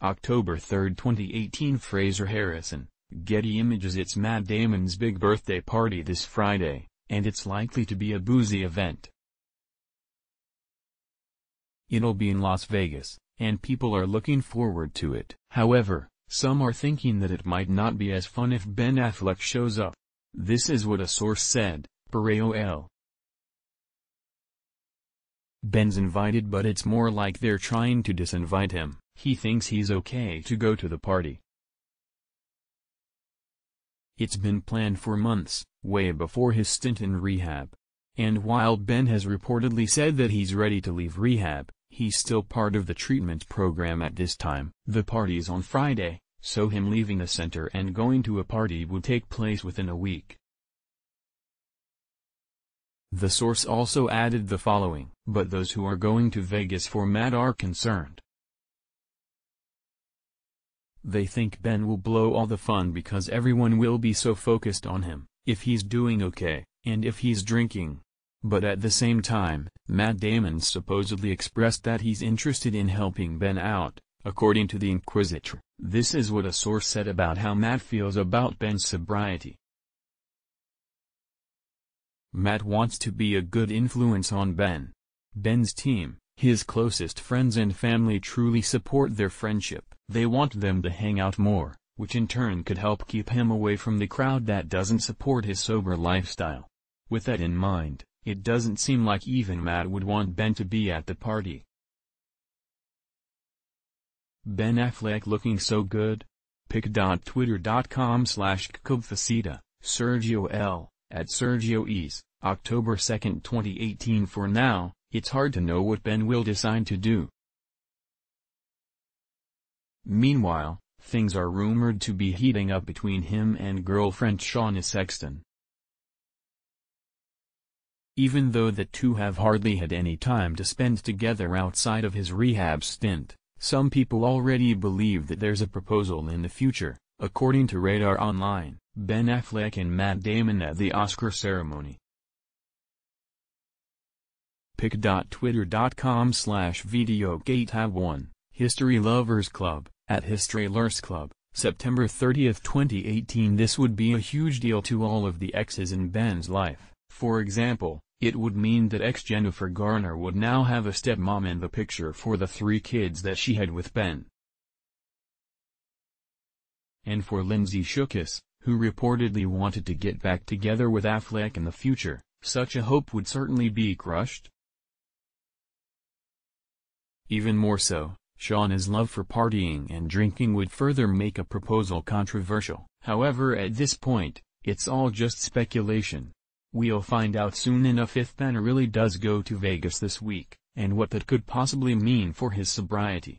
October 3, 2018 Frazer Harrison, Getty Images It's Matt Damon's big birthday party this Friday, and it's likely to be a boozy event. It'll be in Las Vegas, and people are looking forward to it. However, some are thinking that it might not be as fun if Ben Affleck shows up. This is what a source said, per AOL. Ben's invited but it's more like they're trying to disinvite him. He thinks he's okay to go to the party. It's been planned for months, way before his stint in rehab. And while Ben has reportedly said that he's ready to leave rehab, he's still part of the treatment program at this time. The party's on Friday, so him leaving the center and going to a party would take place within a week. The source also added the following, but those who are going to Vegas for Matt are concerned. They think Ben will blow all the fun because everyone will be so focused on him, if he's doing okay, and if he's drinking. But at the same time, Matt Damon supposedly expressed that he's interested in helping Ben out, according to the Inquisitr. This is what a source said about how Matt feels about Ben's sobriety. Matt wants to be a good influence on Ben. Ben's team, his closest friends and family truly support their friendship. They want them to hang out more, which in turn could help keep him away from the crowd that doesn't support his sober lifestyle. With that in mind, it doesn't seem like even Matt would want Ben to be at the party. Ben Affleck looking so good? pic.twitter.com slash Sergio L at Sergio October 2, 2018 For now, it's hard to know what Ben will decide to do. Meanwhile, things are rumored to be heating up between him and girlfriend Shauna Sexton. Even though the two have hardly had any time to spend together outside of his rehab stint, some people already believe that there's a proposal in the future, according to Radar Online. Ben Affleck and Matt Damon at the Oscar ceremony. pic.twitter.com slash videogatetab1, History Lovers Club, at History Club, September 30, 2018 This would be a huge deal to all of the exes in Ben's life. For example, it would mean that ex-Jennifer Garner would now have a stepmom in the picture for the three kids that she had with Ben. And for Lindsay Shookus, who reportedly wanted to get back together with Affleck in the future, such a hope would certainly be crushed. Even more so, Shauna's love for partying and drinking would further make a proposal controversial. However at this point, it's all just speculation. We'll find out soon enough if Ben really does go to Vegas this week, and what that could possibly mean for his sobriety.